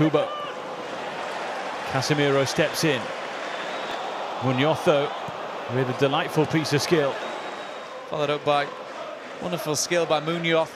Kubo. Casemiro steps in. Munoz, with a delightful piece of skill. Followed up by wonderful skill by Munoz.